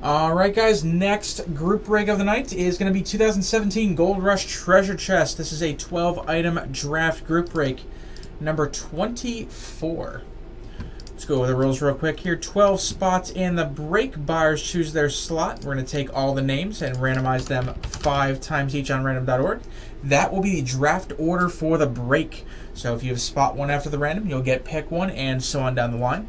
All right, guys. Next group break of the night is going to be 2017 Gold Rush Treasure Chest. This is a 12-item draft group break, number 24. Let's go over the rules real quick here. 12 spots in the break. Buyers choose their slot. We're going to take all the names and randomize them five times each on random.org. That will be the draft order for the break. So if you have spot one after the random, you'll get pick one and so on down the line.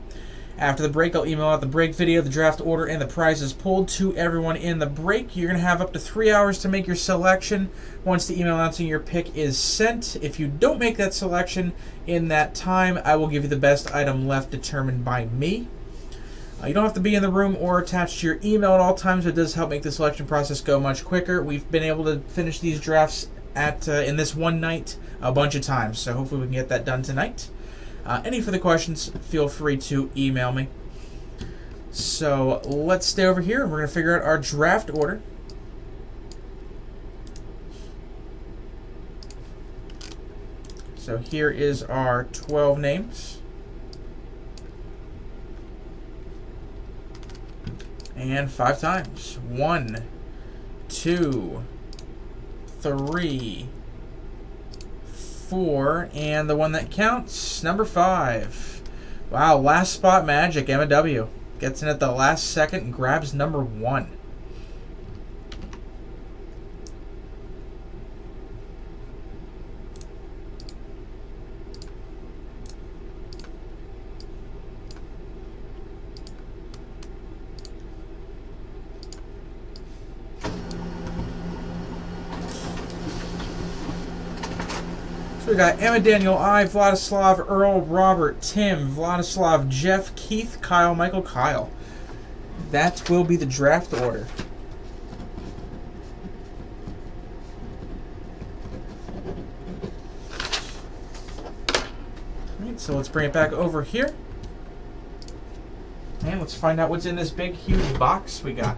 After the break, I'll email out the break video, the draft order, and the prizes pulled to everyone in the break. You're going to have up to three hours to make your selection once the email announcing your pick is sent. If you don't make that selection in that time, I will give you the best item left determined by me. Uh, you don't have to be in the room or attached to your email at all times. but It does help make the selection process go much quicker. We've been able to finish these drafts at uh, in this one night a bunch of times, so hopefully we can get that done tonight. Uh, any further questions, feel free to email me. So let's stay over here and we're going to figure out our draft order. So here is our 12 names. And five times. One, two, three, four, and the one that counts, number five. Wow, last spot magic, Emma W. Gets in at the last second and grabs number one. We got Emma Daniel, I, Vladislav, Earl, Robert, Tim, Vladislav, Jeff, Keith, Kyle, Michael, Kyle. That will be the draft order. Alright, so let's bring it back over here. And let's find out what's in this big, huge box we got.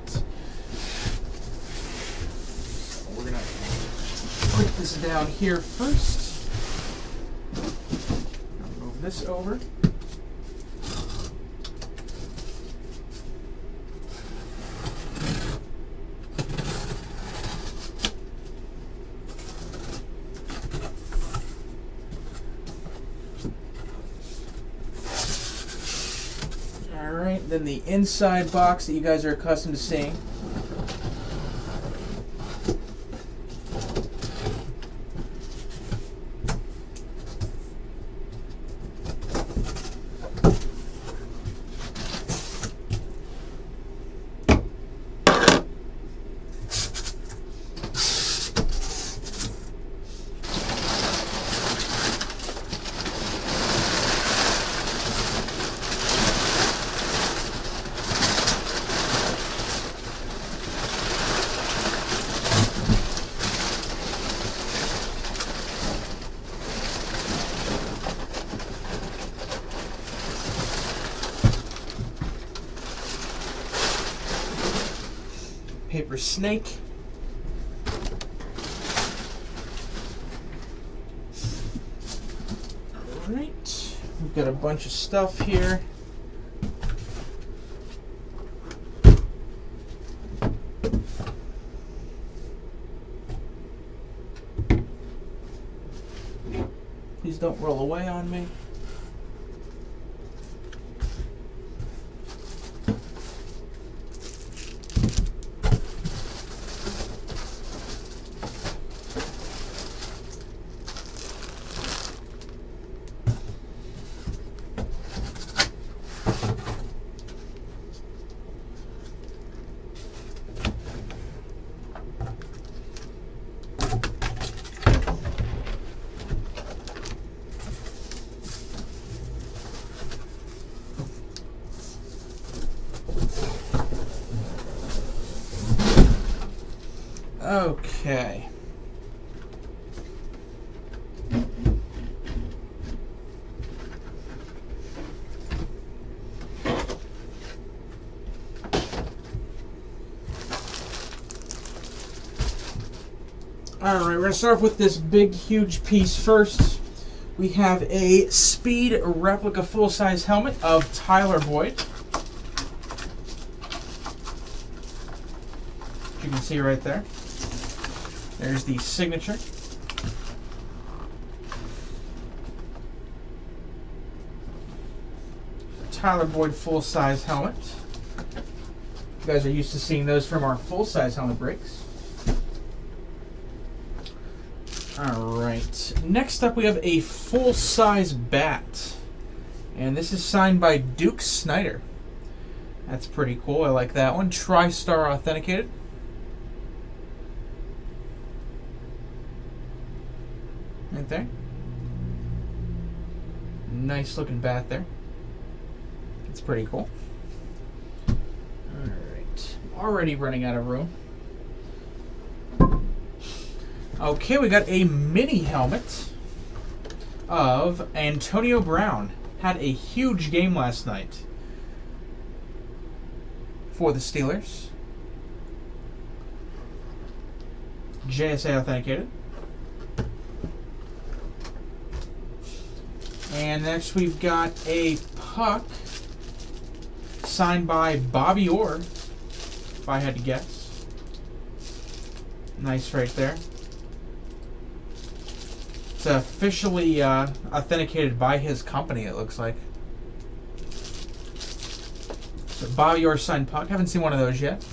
we're going to put this down here first this over. Alright, then the inside box that you guys are accustomed to seeing. Paper snake. Alright, we've got a bunch of stuff here. Please don't roll away on me. Okay. Alright, we're going to start off with this big, huge piece first. We have a Speed replica full-size helmet of Tyler Boyd. You can see right there. There's the signature. Tyler Boyd full size helmet. You guys are used to seeing those from our full size helmet breaks. Alright. Next up, we have a full size bat. And this is signed by Duke Snider. That's pretty cool. I like that one. TriStar authenticated. There. Nice looking bat there. It's pretty cool. Alright. Already running out of room. Okay, we got a mini helmet of Antonio Brown. Had a huge game last night for the Steelers. JSA authenticated. And next we've got a puck signed by Bobby Orr, if I had to guess. Nice right there. It's officially uh, authenticated by his company, it looks like. So Bobby Orr signed puck. Haven't seen one of those yet.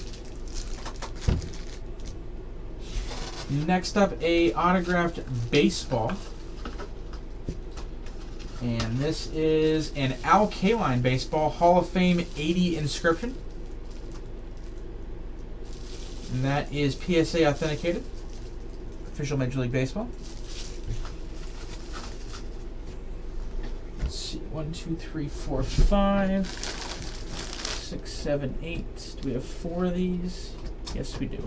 Next up, a autographed baseball. And this is an Al Kaline baseball Hall of Fame 80 inscription. And that is PSA authenticated. Official Major League Baseball. Let's see. One, two, three, four, five, six, seven, eight. Do we have four of these? Yes, we do.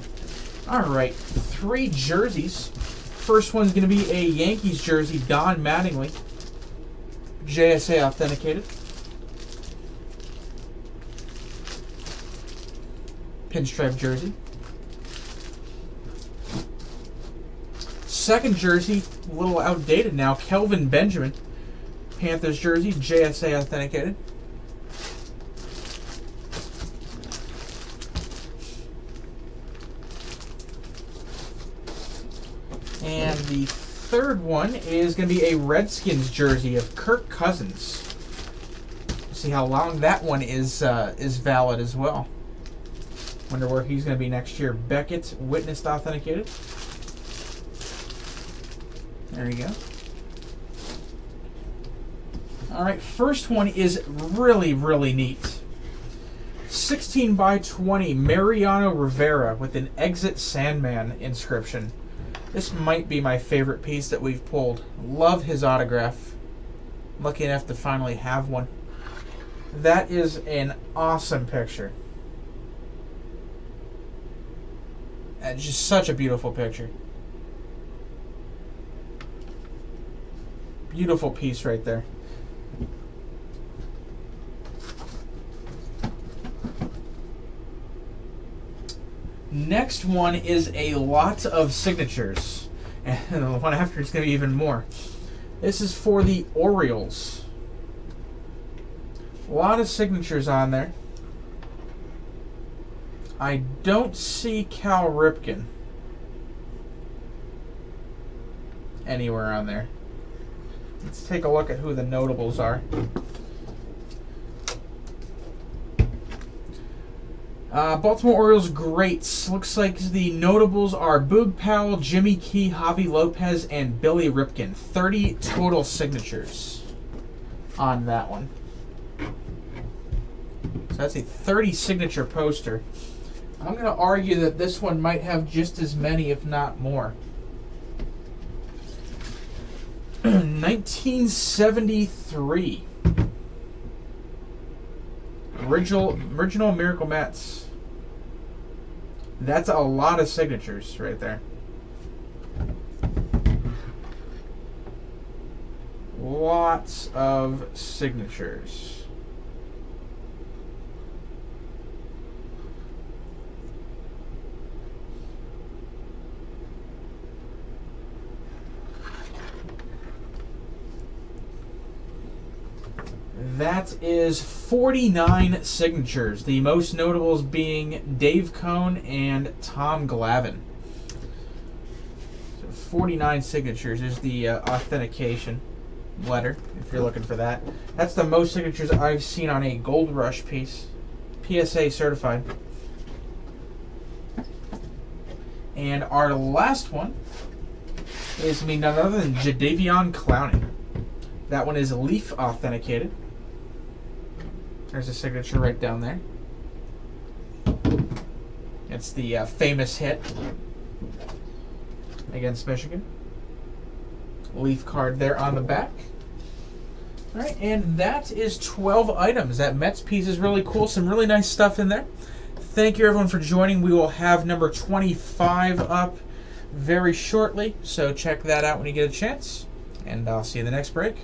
All right. Three jerseys. First one's going to be a Yankees jersey, Don Mattingly. JSA authenticated. Pinstripe jersey. Second jersey, a little outdated now. Kelvin Benjamin. Panthers jersey, JSA authenticated. And the third one is going to be a Redskins jersey of Kirk Cousins. See how long that one is uh, is valid as well. Wonder where he's going to be next year. Beckett witnessed authenticated. There you go. All right, first one is really, really neat. 16 by 20 Mariano Rivera with an Exit Sandman inscription. This might be my favorite piece that we've pulled. Love his autograph. Lucky enough to finally have one. That is an awesome picture. It's just such a beautiful picture. Beautiful piece right there. Next one is a lot of signatures. And the one after is going to be even more. This is for the Orioles. A lot of signatures on there. I don't see Cal Ripken anywhere on there. Let's take a look at who the notables are. Uh, Baltimore Orioles greats. Looks like the notables are Boog Powell, Jimmy Key, Javi Lopez, and Billy Ripken. 30 total signatures on that one. So that's a 30 signature poster. I'm going to argue that this one might have just as many, if not more. 1973. Original, original Miracle Mets. That's a lot of signatures right there. Lots of signatures. That is 49 signatures. The most notables being Dave Cone and Tom Glavine. So 49 signatures is the uh, authentication letter, if you're looking for that. That's the most signatures I've seen on a Gold Rush piece. PSA certified. And our last one is be none other than Jadeveon Clowney. That one is Leaf authenticated. There's a signature right down there. It's the uh, famous hit against Michigan. Leaf card there on the back. All right, and that is 12 items. That Mets piece is really cool. Some really nice stuff in there. Thank you, everyone, for joining. We will have number 25 up very shortly, so check that out when you get a chance. And I'll see you in the next break.